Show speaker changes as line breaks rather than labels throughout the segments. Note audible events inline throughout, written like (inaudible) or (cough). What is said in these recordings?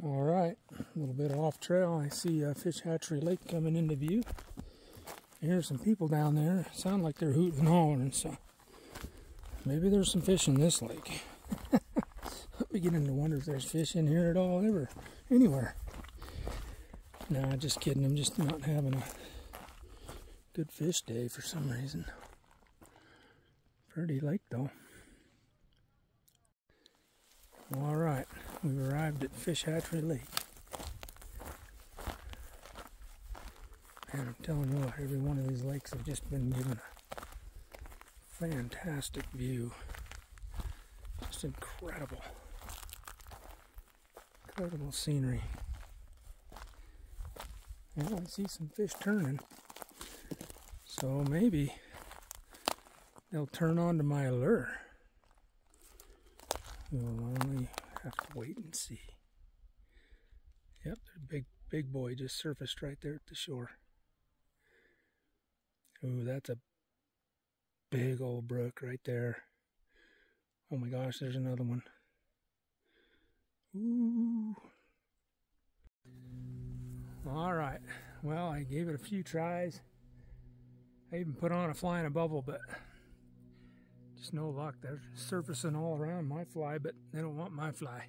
All right, a little bit off trail. I see a Fish Hatchery Lake coming into view. Here's some people down there. Sound like they're hooting and hollering, so maybe there's some fish in this lake. I'm (laughs) beginning to wonder if there's fish in here at all, ever, anywhere. Nah, just kidding. I'm just not having a good fish day for some reason. Pretty lake though. All right, we've arrived at Fish Hatchery Lake. And I'm telling you what, every one of these lakes have just been given a fantastic view. Just incredible. Incredible scenery. And I see some fish turning. So maybe they'll turn on to my lure. We'll only have to wait and see. Yep, the big big boy just surfaced right there at the shore. Ooh, that's a big old brook right there. Oh my gosh, there's another one. Ooh. All right. Well, I gave it a few tries. I even put on a fly and a bubble, but just no luck. They're surfacing all around my fly, but they don't want my fly.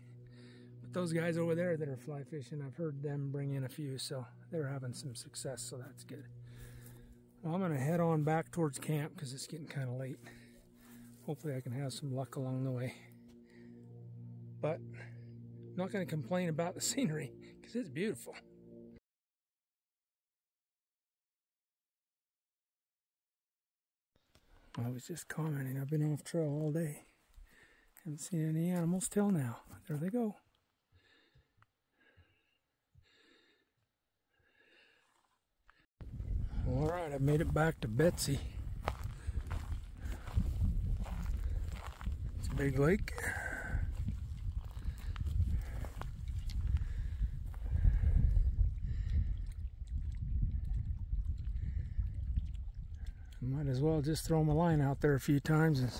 But those guys over there that are fly fishing, I've heard them bring in a few, so they're having some success, so that's good. Well, I'm going to head on back towards camp because it's getting kind of late. Hopefully I can have some luck along the way. But I'm not going to complain about the (laughs) scenery because it's beautiful. I was just commenting. I've been off trail all day. Haven't seen any animals till now. There they go. All right, I made it back to Betsy. It's a big lake. Might as well just throw my line out there a few times and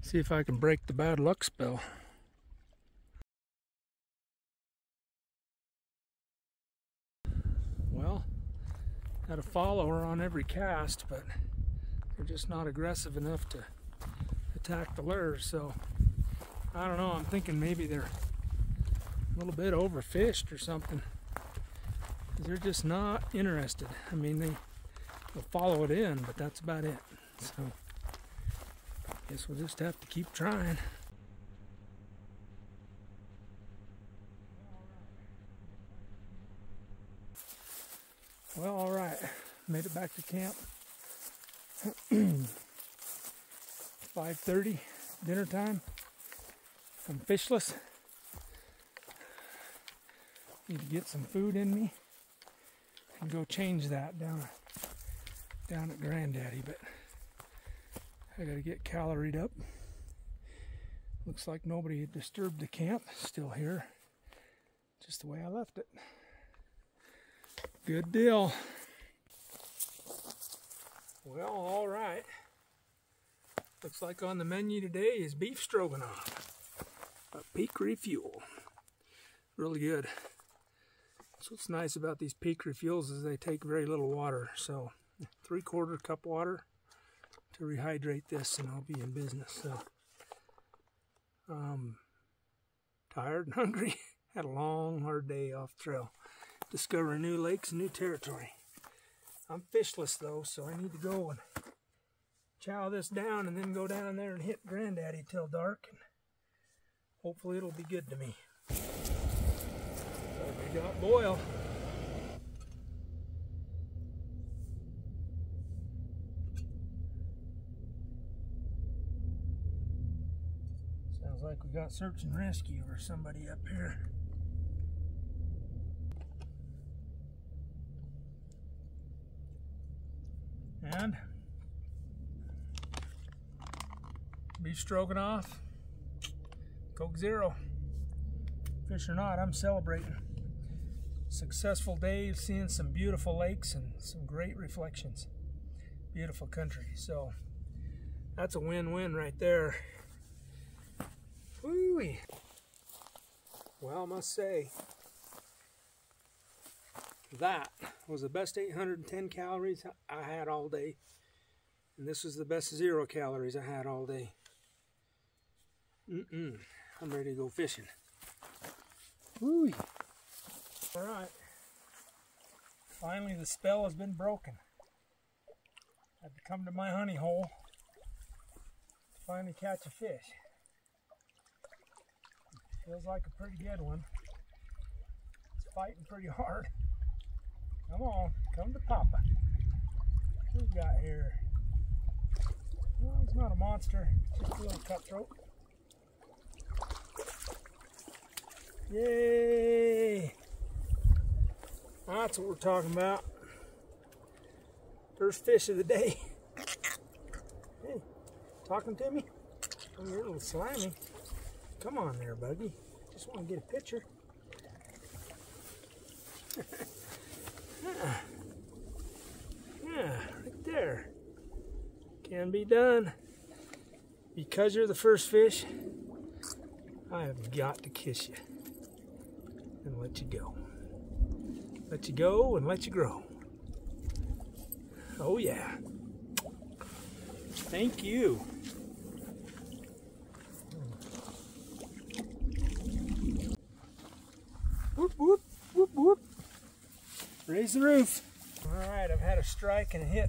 see if I can break the bad luck spell. Well, had a follower on every cast, but they're just not aggressive enough to attack the lures. So I don't know. I'm thinking maybe they're a little bit overfished or something. They're just not interested. I mean, they We'll follow it in, but that's about it. So, guess we'll just have to keep trying. Well, all right, made it back to camp. (clears throat) 5.30, dinner time. I'm fishless. Need to get some food in me and go change that down down at Grandaddy, but I gotta get caloried up. Looks like nobody had disturbed the camp. Still here. Just the way I left it. Good deal. Well, all right. Looks like on the menu today is beef stroganoff. A peak refuel. Really good. So what's nice about these peak refuels is they take very little water. So three quarter cup water to rehydrate this and I'll be in business. So, um, tired and (laughs) hungry. Had a long, hard day off trail. Discovering new lakes new territory. I'm fishless though, so I need to go and chow this down and then go down there and hit Grandaddy till dark. And hopefully it'll be good to me. we got boil. We got search and rescue or somebody up here. And beef stroganoff, Coke Zero. Fish or not, I'm celebrating. Successful day, seeing some beautiful lakes and some great reflections. Beautiful country. So that's a win-win right there. Woo-wee. Well, I must say, that was the best 810 calories I had all day. And this was the best zero calories I had all day. Mm-mm. I'm ready to go fishing. Woo! All right. Finally, the spell has been broken. I had to come to my honey hole to finally catch a fish. Feels like a pretty good one. It's fighting pretty hard. Come on, come to Papa. What we got here? Well, it's not a monster, just a little cutthroat. Yay! That's what we're talking about. First fish of the day. (laughs) Hey, talking to me? Oh, you're a little slimy. Come on there, Buggy. Just want to get a picture. yeah. (laughs) yeah, right there. Can be done. Because you're the first fish, I have got to kiss you and let you go. Let you go and let you grow. Oh, yeah. Thank you. Raise the roof. All right, I've had a strike and hit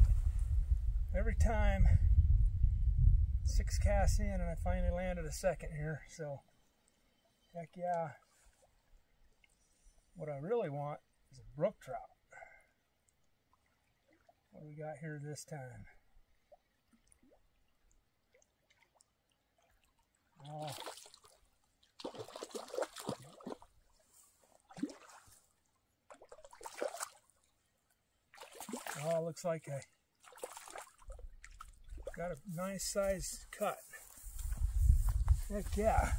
every time. Six casts in and I finally landed a second here, so heck yeah. What I really want is a brook trout. What do we got here this time? Oh. Oh, looks like I got a nice size cut. Heck yeah.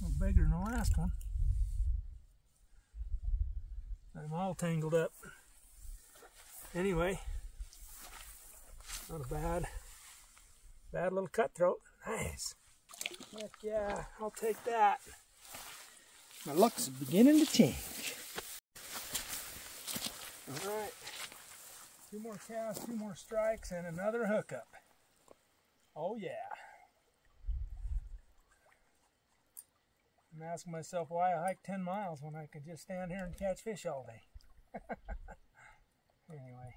A little bigger than the last one. I'm all tangled up. Anyway, not a bad, bad little cutthroat. Nice. Heck yeah, I'll take that. My luck's beginning to change. All right, two more casts, two more strikes, and another hookup. Oh yeah. I'm asking myself why I hike 10 miles when I could just stand here and catch fish all day. (laughs) anyway.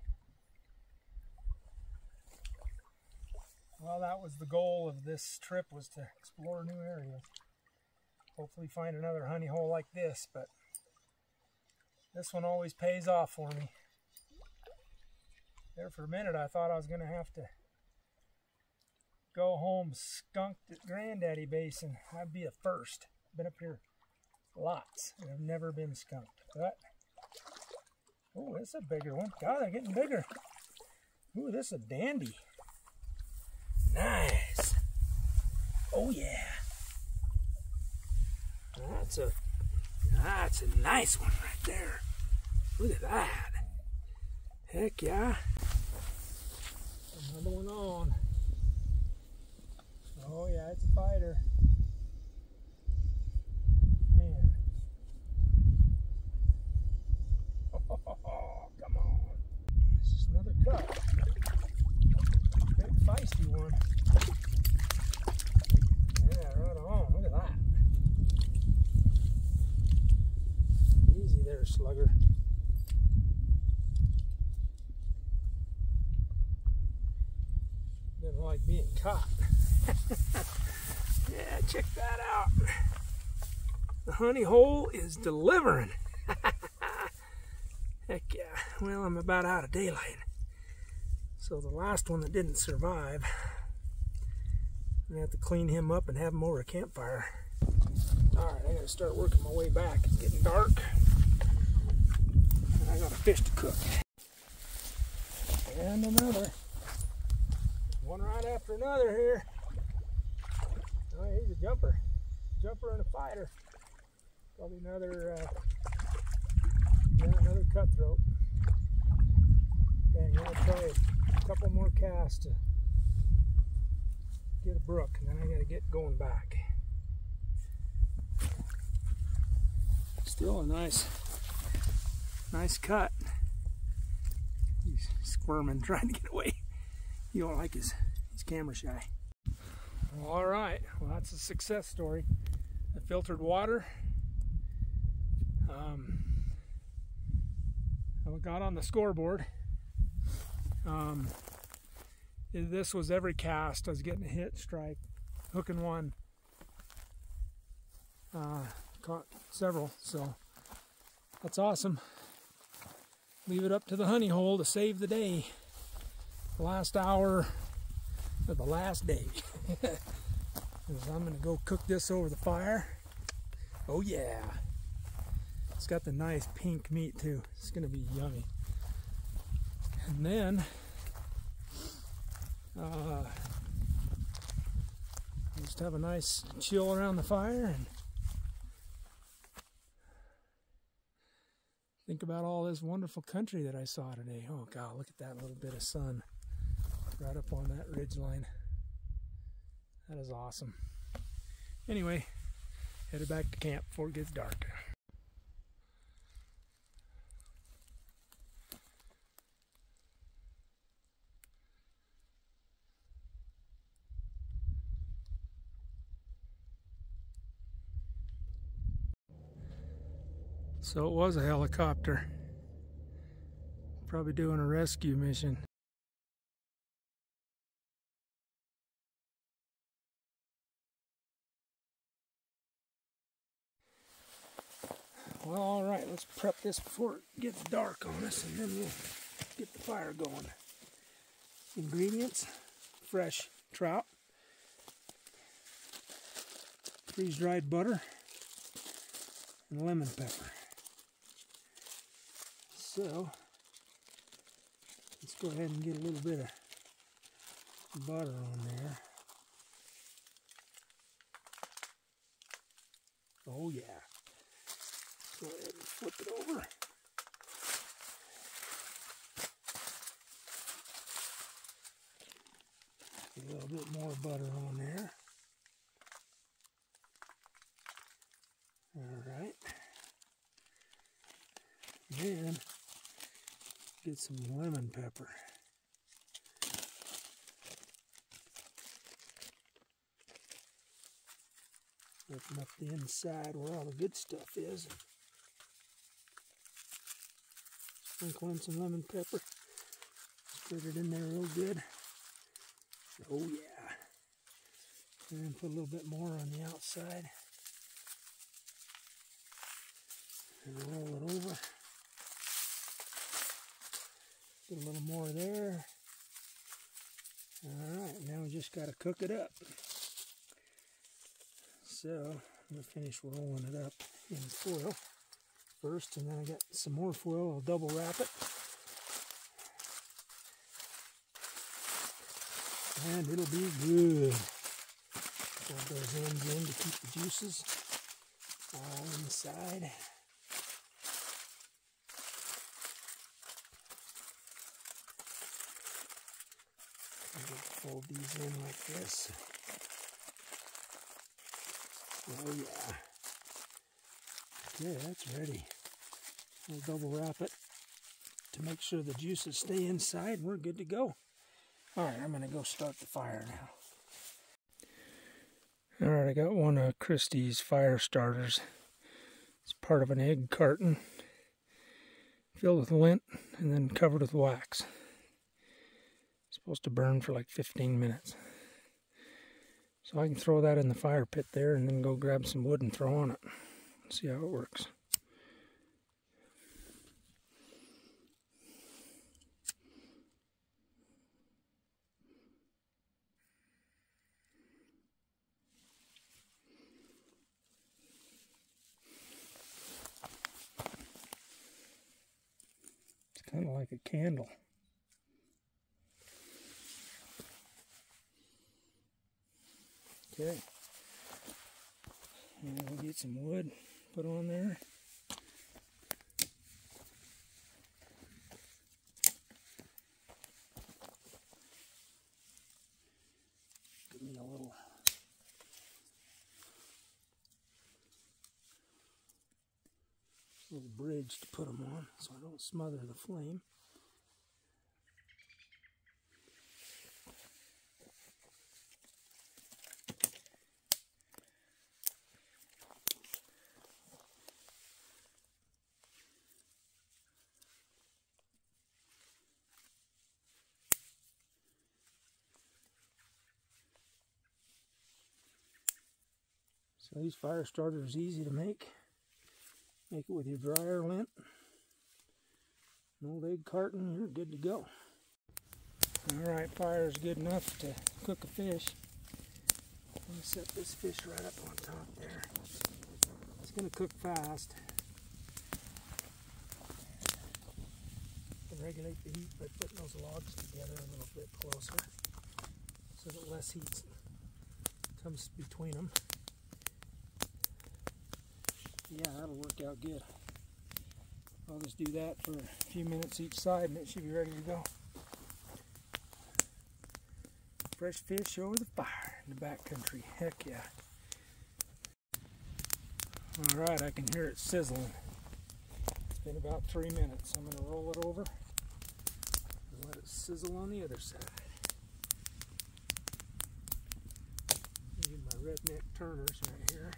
Well, that was the goal of this trip was to explore new areas. Hopefully find another honey hole like this, but this one always pays off for me. There for a minute I thought I was going to have to go home skunked at Grandaddy Basin. I'd be a first. Been up here lots and I've never been skunked. But, oh, this is a bigger one. God, they're getting bigger. Ooh, this is a dandy. Nice. Oh, yeah. That's a that's a nice one right there. Look at that. Heck yeah. Another one on. Oh yeah, it's a fighter. Man. Oh, (laughs) come on. This is another cut. Big feisty one. Yeah, right on. Look at that. Easy there, slugger. Didn't like being caught. (laughs) yeah, check that out. The honey hole is delivering. (laughs) Heck yeah. Well, I'm about out of daylight. So the last one that didn't survive, I'm gonna have to clean him up and have him over a campfire. All right, I gotta start working my way back. It's getting dark. I got a fish to cook. And another. One right after another here. Oh, he's a jumper. Jumper and a fighter. Probably another, uh, yeah, another cutthroat. Dang, I'm gonna try a couple more casts to get a brook, and then I gotta get going back. Still a nice, nice cut. He's squirming, (laughs) trying to get away. He don't like his, his camera shy. All right, well that's a success story. The filtered water. Um, I got on the scoreboard. Um, this was every cast. I was getting a hit, strike, hooking one. Uh, caught several, so that's awesome. Leave it up to the honey hole to save the day. The last hour of the last day. (laughs) I'm gonna go cook this over the fire. Oh yeah. It's got the nice pink meat too. It's gonna be yummy. And then uh, just have a nice chill around the fire and think about all this wonderful country that I saw today. Oh God, look at that little bit of sun right up on that ridge line. That is awesome. Anyway, headed back to camp before it gets dark. So it was a helicopter. Probably doing a rescue mission. Well, all right, let's prep this before it gets dark on us and then we'll get the fire going. Ingredients, fresh trout, freeze-dried butter, and lemon pepper. So, let's go ahead and get a little bit of butter on there. Oh yeah. Go ahead and flip it over. a little bit more butter on there. All right. Then get some lemon pepper. Open up the inside where all the good stuff is. Sprinkle in some lemon pepper. Spread it in there real good. Oh yeah. And then put a little bit more on the outside. And roll it over. Get a little more there. Alright, now we just got to cook it up. So, I'm going to finish rolling it up in foil first, and then I got some more foil. I'll double wrap it. And it'll be good. Fold those ends in to keep the juices all inside. Fold these in like this. Oh yeah. Okay, that's ready. We'll double wrap it to make sure the juices stay inside. We're good to go. All right, I'm to go start the fire now. All right, I got one of Christie's fire starters. It's part of an egg carton filled with lint and then covered with wax. Supposed to burn for like 15 minutes. So I can throw that in the fire pit there and then go grab some wood and throw on it. See how it works. It's kind of like a candle. Okay. And we'll get some wood put on there. Give me a little bridge to put them on so I don't smother the flame. So these fire starters easy to make. Make it with your dryer lint. An old egg carton, you're good to go. Alright, fire is good enough to cook a fish. Let me set this fish right up on top there. It's going to cook fast. Regulate the heat by putting those logs together a little bit closer so that less heat comes between them yeah, that'll work out good. I'll just do that for a few minutes each side and it should be ready to go. Fresh fish over the fire in the back country. Heck yeah. Alright, I can hear it sizzling. It's been about three minutes. I'm going to roll it over and let it sizzle on the other side. Use my redneck turners right here.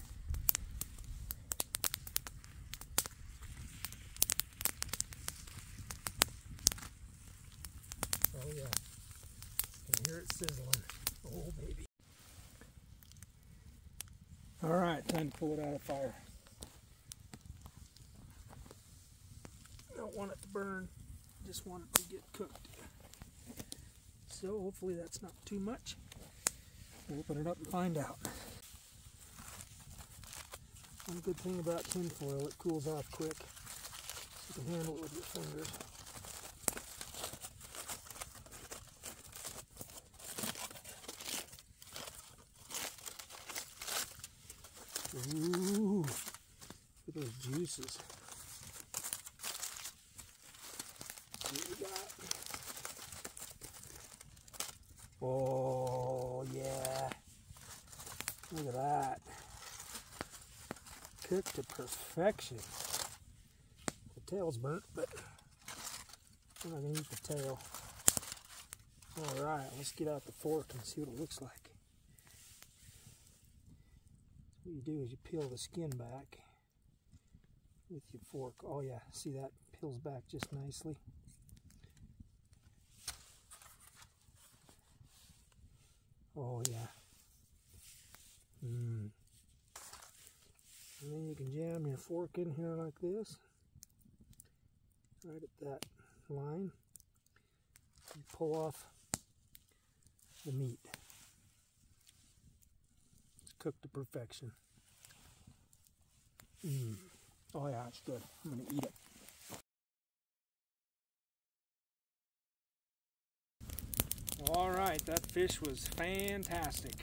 Oh, sizzling. Oh, baby. All right, time to pull it out of fire. Don't want it to burn, just want it to get cooked. So hopefully that's not too much. We'll open it up and find out. One good thing about tinfoil, it cools off quick. So You can handle it with your fingers. Ooh, look at What we got? Oh, yeah. Look at that. Cooked to perfection. The tail's burnt, but I'm not going to eat the tail. Alright, let's get out the fork and see what it looks like what you do is you peel the skin back with your fork. Oh yeah, see that peels back just nicely. Oh yeah. Mmm. And then you can jam your fork in here like this. Right at that line. And pull off the meat It's cooked to perfection. Mm. Oh yeah, it's good. I'm gonna eat it. All right, that fish was fantastic.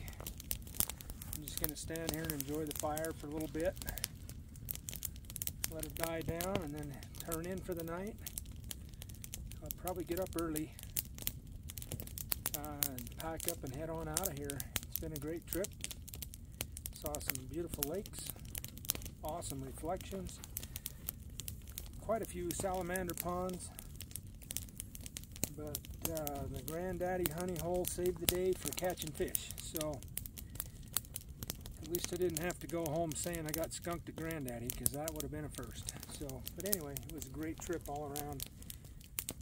I'm just gonna stand here and enjoy the fire for a little bit. Let it die down and then turn in for the night. I'll probably get up early uh, and pack up and head on out of here. It's been a great trip. Saw some beautiful lakes, awesome reflections, quite a few salamander ponds, but uh, the grandaddy honey hole saved the day for catching fish. So at least I didn't have to go home saying I got skunked at grandaddy because that would have been a first. So, but anyway, it was a great trip all around.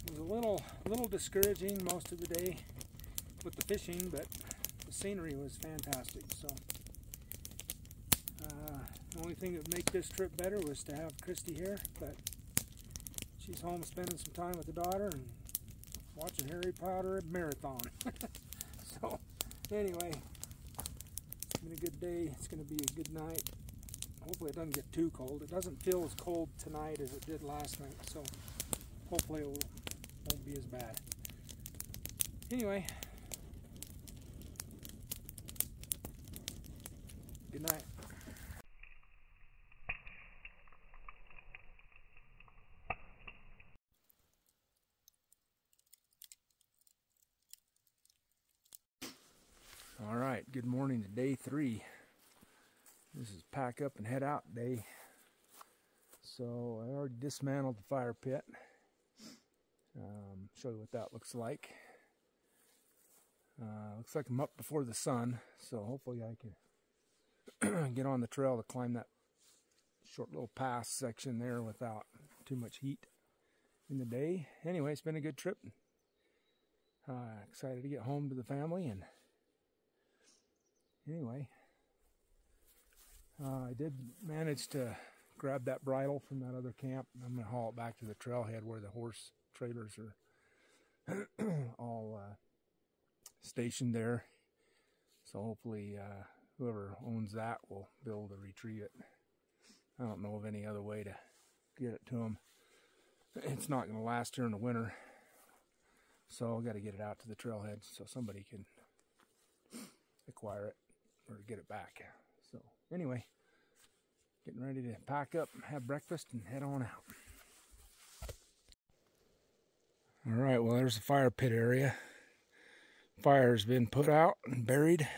It was a little, little discouraging most of the day with the fishing, but the scenery was fantastic. So. The only thing that would make this trip better was to have Christy here, but she's home spending some time with the daughter and watching Harry Potter marathon. (laughs) so, anyway, it's been a good day. It's going to be a good night. Hopefully it doesn't get too cold. It doesn't feel as cold tonight as it did last night, so hopefully it won't be as bad. Anyway, good night. All right, good morning to day three. This is pack up and head out day. So I already dismantled the fire pit. Um, show you what that looks like. Uh, looks like I'm up before the sun, so hopefully I can (clears throat) get on the trail to climb that short little pass section there without too much heat in the day. Anyway, it's been a good trip. Uh, excited to get home to the family and anyway, uh, I did manage to grab that bridle from that other camp. I'm going to haul it back to the trailhead where the horse trailers are (clears throat) all uh, stationed there. So hopefully uh, whoever owns that will be able to retrieve it. I don't know of any other way to get it to them. It's not going to last here in the winter. So I've got to get it out to the trailhead so somebody can acquire it or get it back. So anyway, getting ready to pack up, have breakfast, and head on out. All right, well, there's the fire pit area. Fire's been put out and buried,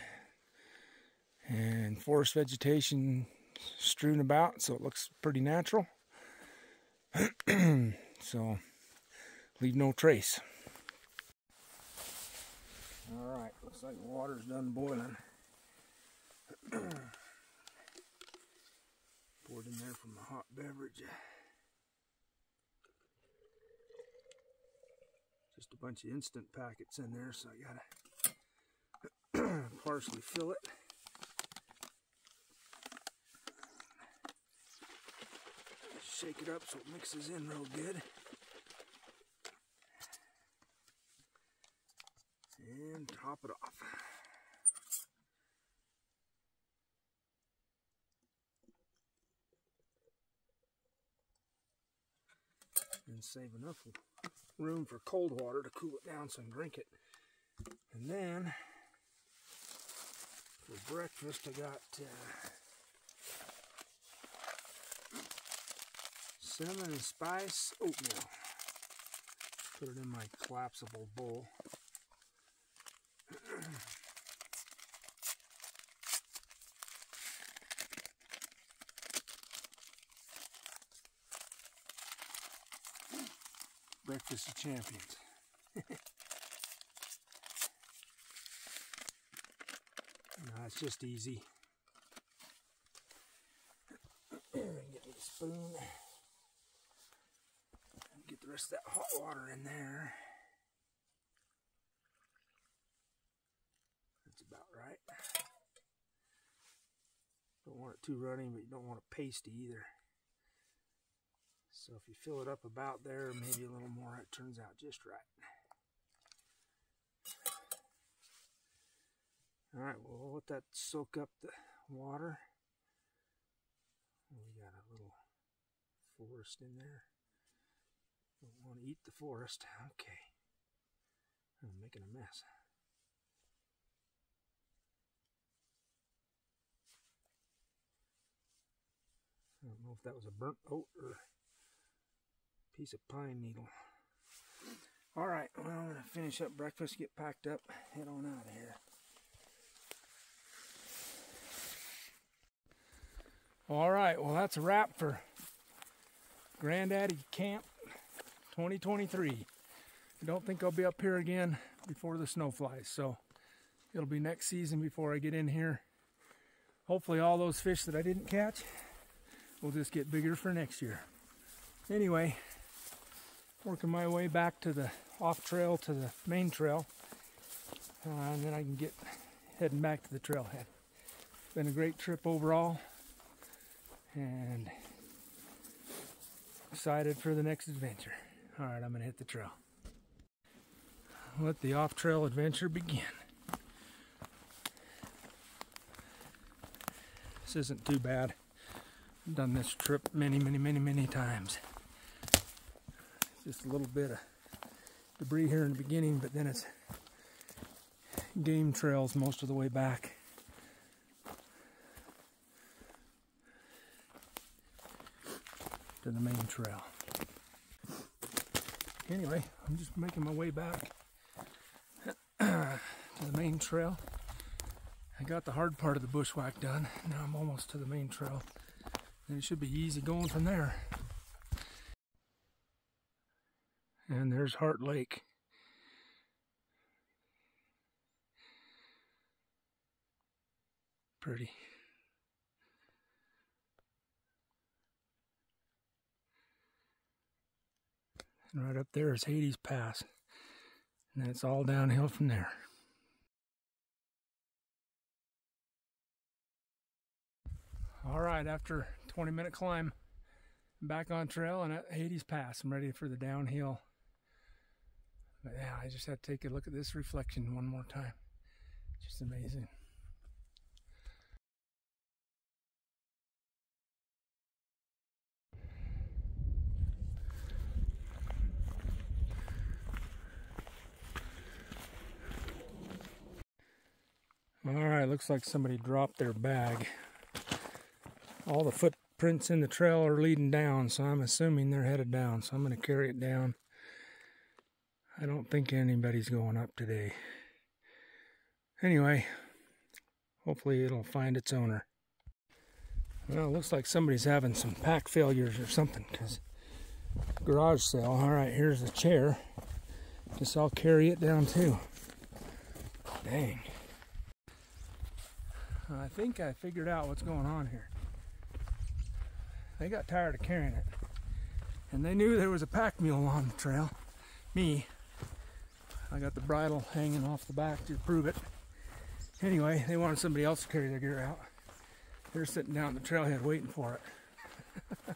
and forest vegetation strewn about, so it looks pretty natural. (clears throat) so, leave no trace. All right, looks like the water's done boiling. (clears throat) Poured in there from the hot beverage. Just a bunch of instant packets in there, so I gotta (clears throat) partially fill it. Shake it up so it mixes in real good. And top it off. And save enough room for cold water to cool it down so I can drink it. And then for breakfast I got uh, cinnamon and spice oatmeal. Put it in my collapsible bowl. Breakfast of Champions. (laughs) no, it's just easy. (clears throat) Get a spoon. Get the rest of that hot water in there. That's about right. Don't want it too runny, but you don't want it pasty either. So if you fill it up about there, maybe a little more, it turns out just right. All right, well, we'll let that soak up the water. We got a little forest in there. Don't want to eat the forest. Okay. I'm making a mess. I don't know if that was a burnt oat or piece of pine needle. All right, well, I'm going to finish up breakfast, get packed up, head on out of here. All right, well, that's a wrap for Grandaddy Camp 2023. I don't think I'll be up here again before the snow flies, so it'll be next season before I get in here. Hopefully all those fish that I didn't catch will just get bigger for next year. Anyway, working my way back to the off trail to the main trail, uh, and then I can get heading back to the trailhead. Been a great trip overall, and excited for the next adventure. All right, I'm gonna hit the trail. Let the off trail adventure begin. This isn't too bad. I've done this trip many, many, many, many times. Just a little bit of debris here in the beginning, but then it's game trails most of the way back. to the main trail. Anyway, I'm just making my way back (clears throat) to the main trail. I got the hard part of the bushwhack done. Now I'm almost to the main trail. And it should be easy going from there. And there's Heart Lake. Pretty. And right up there is Hades Pass. And it's all downhill from there. All right, after 20 minute climb, back on trail and at Hades Pass. I'm ready for the downhill. But yeah, I just had to take a look at this reflection one more time. Just amazing. All right, looks like somebody dropped their bag. All the footprints in the trail are leading down, so I'm assuming they're headed down. So I'm going to carry it down. I don't think anybody's going up today. Anyway, hopefully it'll find its owner. Well, it looks like somebody's having some pack failures or something because garage sale. All right, here's the chair. Guess I'll carry it down too. Dang. I think I figured out what's going on here. They got tired of carrying it. And they knew there was a pack mule on the trail. Me. I got the bridle hanging off the back to prove it. Anyway, they wanted somebody else to carry their gear out. They're sitting down at the trailhead waiting for it. (laughs)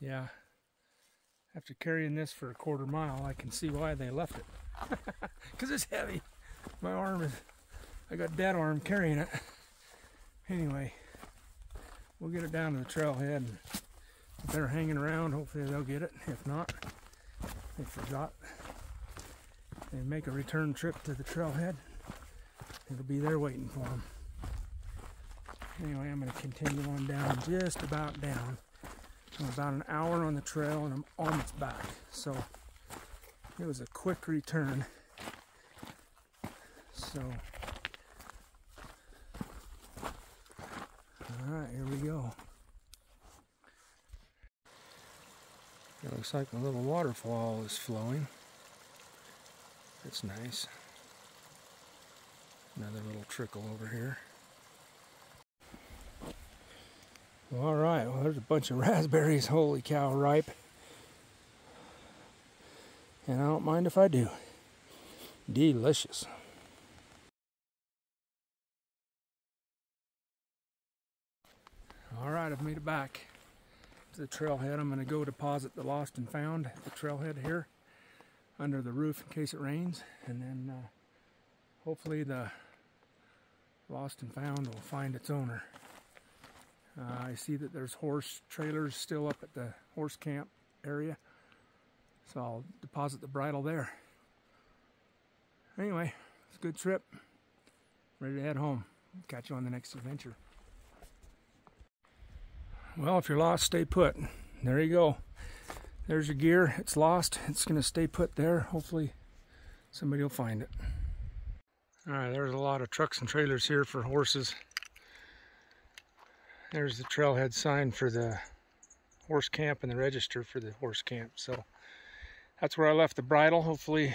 yeah. After carrying this for a quarter mile, I can see why they left it. (laughs) Because it's heavy my arm is, I got dead arm carrying it. Anyway, we'll get it down to the trailhead. If they're hanging around, hopefully they'll get it. If not, they forgot. They make a return trip to the trailhead. It'll be there waiting for them. Anyway, I'm going to continue on down, just about down. I'm about an hour on the trail and I'm almost back. So it was a quick return. So, alright, here we go. It looks like a little waterfall is flowing. That's nice. Another little trickle over here. All right, well, there's a bunch of (laughs) raspberries. Holy cow, ripe. And I don't mind if I do. Delicious. All right, I've made it back to the trailhead. I'm going to go deposit the lost and found at the trailhead here under the roof in case it rains. And then uh, hopefully the lost and found will find its owner. Uh, I see that there's horse trailers still up at the horse camp area. So I'll deposit the bridle there. Anyway, it's a good trip. Ready to head home. Catch you on the next adventure. Well, if you're lost, stay put. There you go. There's your gear. It's lost. It's going to stay put there. Hopefully somebody will find it. All right, there's a lot of trucks and trailers here for horses. There's the trailhead sign for the horse camp and the register for the horse camp. So that's where I left the bridle. Hopefully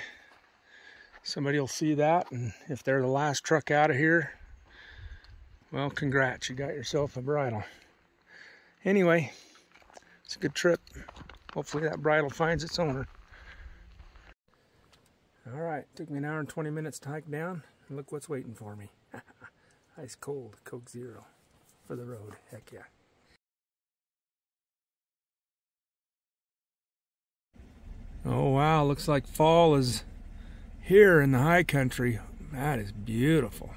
somebody will see that. And if they're the last truck out of here, well, congrats. You got yourself a bridle anyway, it's a good trip. Hopefully that bridle finds its owner. All right, took me an hour and 20 minutes to hike down, and look what's waiting for me. (laughs) Ice cold Coke Zero for the road. Heck yeah. Oh wow, looks like fall is here in the high country. That is beautiful.